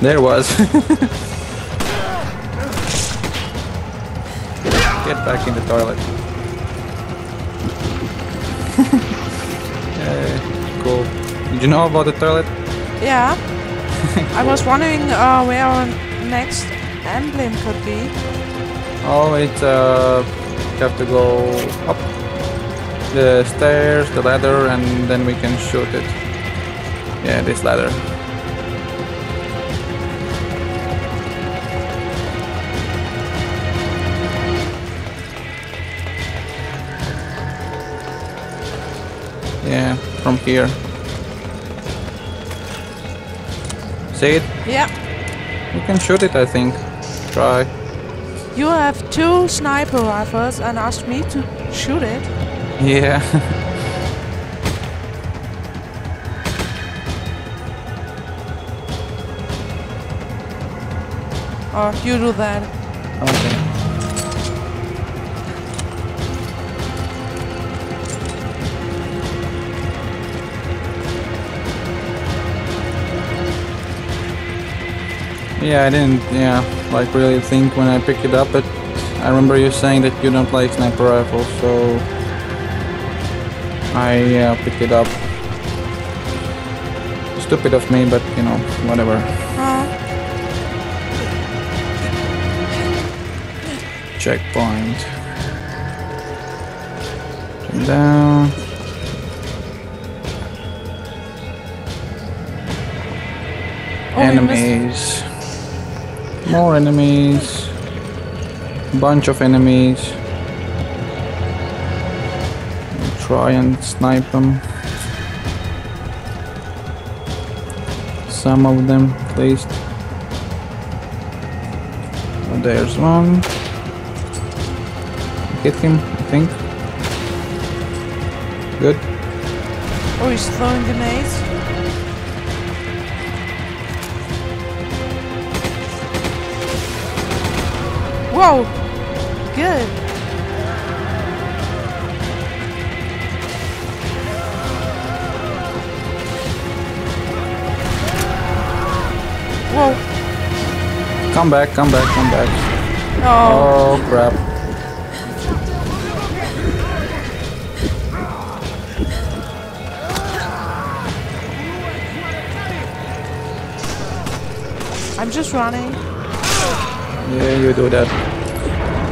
There was. Get back in the toilet. yeah, cool. Did you know about the toilet? Yeah. I was wondering uh, where our next emblem could be. Oh, it's uh, you have to go up the stairs, the ladder, and then we can shoot it. Yeah, this ladder. Yeah, from here. See it? Yeah. You can shoot it, I think. Try. You have two sniper rifles and asked me to shoot it. Yeah. Or oh, you do that. okay. Yeah, I didn't, yeah, like really think when I picked it up, but I remember you saying that you don't like sniper rifles, so I yeah, picked it up. Stupid of me, but you know, whatever. Uh, checkpoint. Turn down. Oh, enemies. More enemies. Bunch of enemies. Try and snipe them. Some of them, at least. Oh, there's one. Hit him, I think. Good. oh, he's throwing grenades. Whoa! Good. Whoa! Come back, come back, come back. Oh, Oh crap. I'm just running. Yeah, you do that.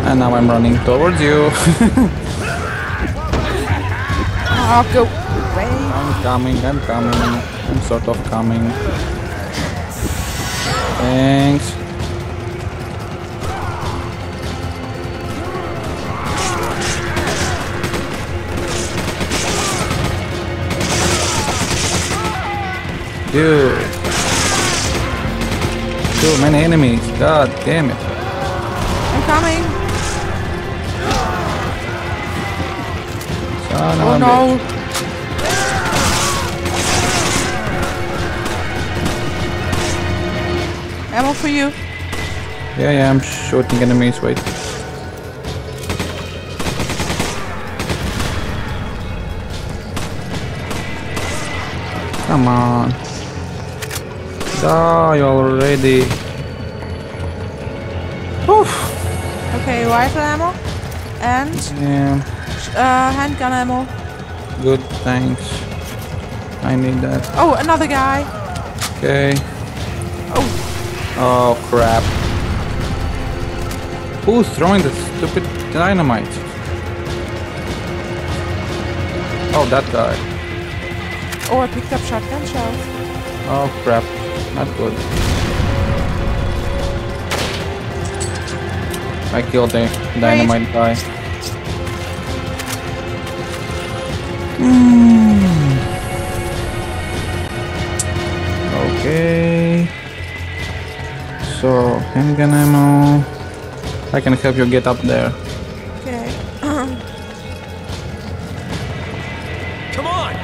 And now I'm running towards you. Oh, go away. I'm coming, I'm coming. I'm sort of coming. Thanks. Dude. Too many enemies. God damn it. I'm coming. Son Oh no. bitch. Ammo for you. Yeah, yeah, I'm shooting enemies. Wait. Come on. Die already. Okay, rifle ammo. And Yeah, uh, handgun ammo. good, thanks. I need that. Oh, another guy. Okay. Oh, Oh crap. Who's throwing the stupid dynamite? Oh, that guy. oh, I picked up shotgun shells. Oh crap. Not good. I killed the dynamite guy. Hmm. Okay. So, handgun ammo. I can help you get up there. Okay. Come on!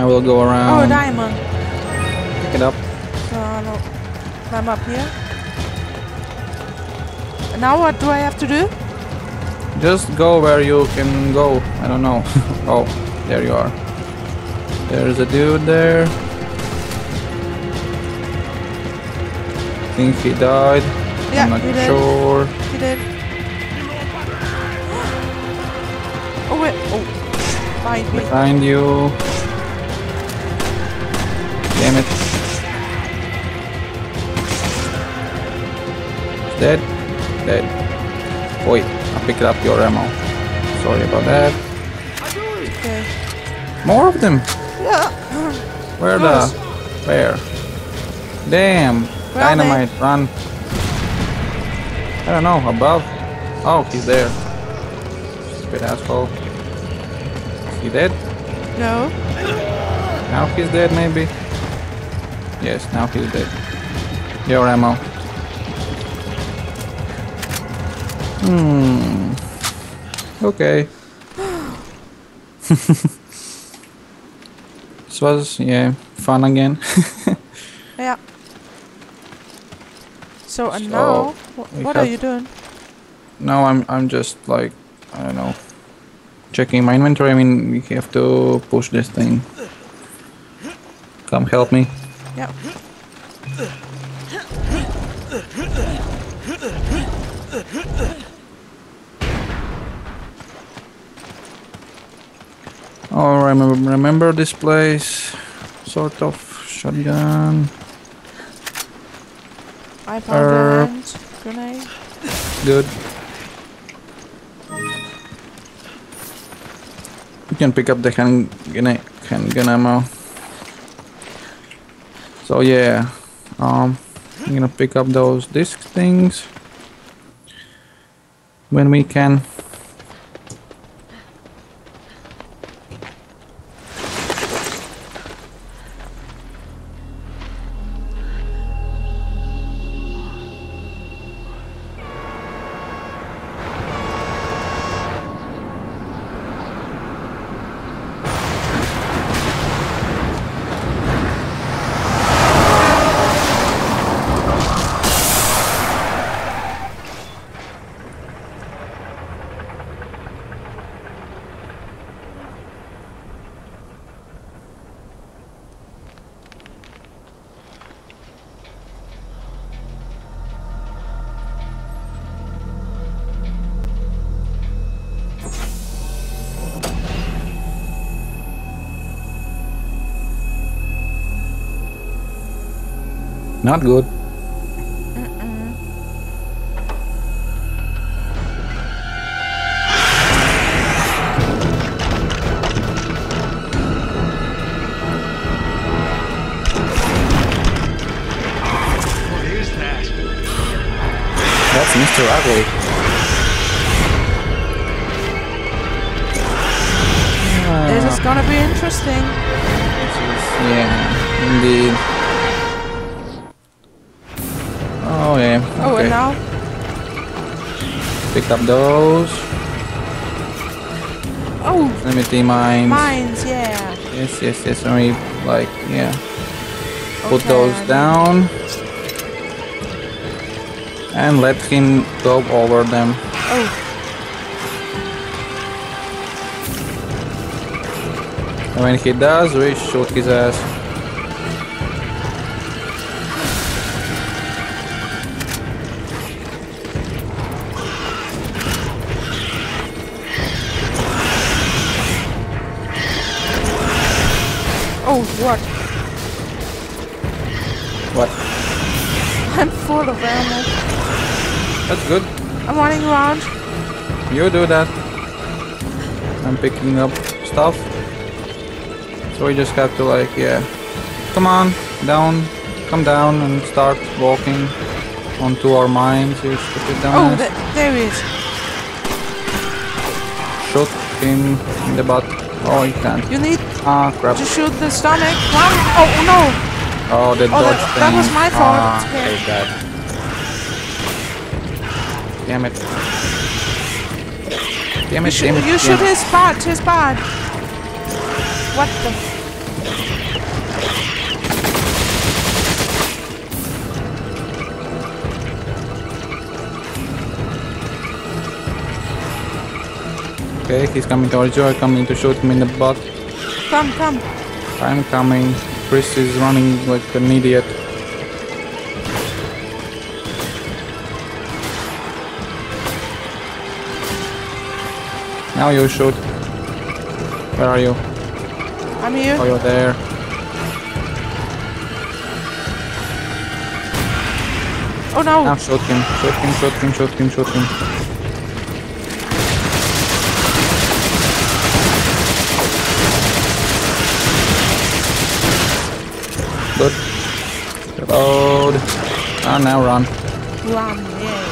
I will go around. oh, a diamond. pick it up. Climb up here. And now what do I have to do? Just go where you can go. I don't know. oh, there you are. There's a dude there. think he died. Yeah, I'm not he did. sure. He did. Oh wait. Oh. Bite me. Behind you. Dead. Dead. Wait, I picked up your ammo. Sorry about that. Okay. More of them. Yeah. Where the? Where? Damn. They? Dynamite, run. I don't know, above? Oh, he's there. Stupid asshole. Is he dead? No. Now he's dead, maybe? Yes, now he's dead. Your ammo. Hmm. Okay. this was, yeah, fun again. Yeah. So and So, now, wh- what are you doing? now I'm I'm just like I don't know checking my inventory. I mean we have to push this thing. Come help me. Yeah. Remember remember this place. Sort of shotgun. I found a hand grenade. Good. You can pick up the handgun handgun ammo. So yeah, um, I'm gonna pick up those disc things when we can. Not good. What is that? That's Mr. Ugly. This is gonna be interesting. Yeah, indeed. Oh yeah. Oh, okay. and now Pick up those. oh, Let me Limiting mines. mines. Yeah. Yes, yes, yes. Let me like yeah. Put Okay, those down. And let him go over them. Oh, And when he does, we shoot his ass. Full of ammo. That's good. I'm running around. You do that. I'm picking up stuff. So we just have to like, yeah. Come on, down. Come down and start walking onto our mines, you stupid Oh, th there he is. Shoot him in the butt. Oh, he can't. You need Ah, crap. to shoot the stomach. Oh no! Oh, the Oh, dodge that- that was my fault. Ah, okay. that. Damn it. Damn it, shoot, damn it. you shoot his butt. His butt. What the? Okay, he's coming towards you. I'm coming to shoot him in the butt. Come, come. I'm coming. Chris is running like an idiot. Now you shoot. Where are you? I'm here. Oh, you're there. Oh no! Now shoot him. Shoot him, shoot him, shoot him, shoot him. Good. Reload. And now run. Run, yay.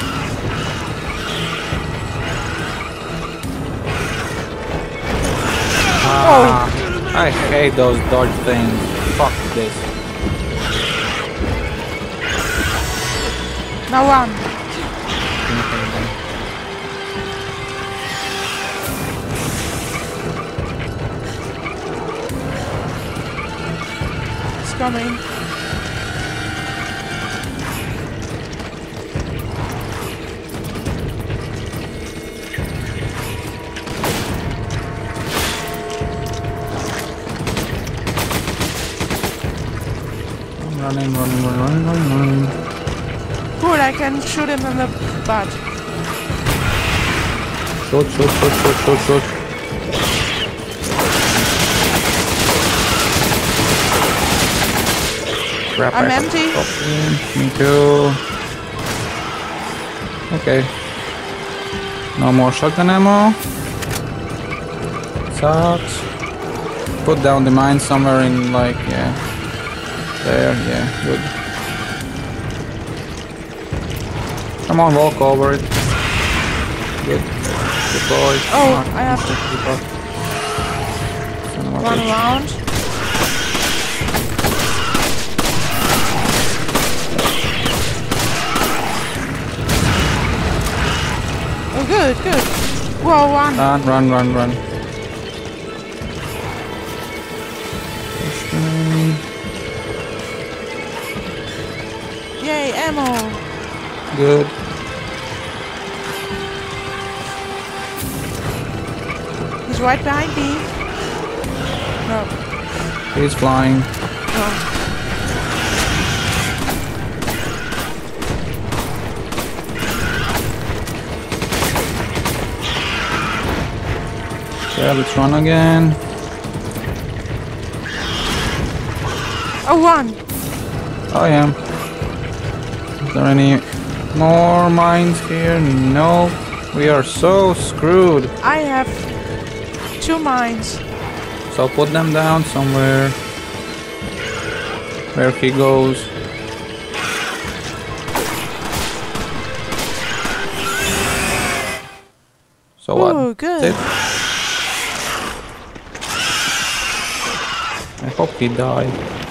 Ah, I hate those dodge things. Fuck this. Now run. Coming. Running, running, running, running, running. Good, I can shoot him in the butt. Shoot, shoot, shoot, shoot, shoot, shoot. Crap, I'm I empty. Me too. Okay. No more shotgun ammo. Sucks. Put down the mine somewhere in like, yeah. There, yeah, good. Come on, walk over it. Good. Good boy. Oh, I have to keep up. Good, good. Whoa, run. Run, run, run, run. Yay, ammo. Good. He's right behind me. No, He's flying. no. Oh, yeah, let's run again. Oh, run. I am. Is there any more mines here? No. We are so screwed. I have two mines. So put them down somewhere. Where he goes. So what? Oh, good. That's it? I hope he died.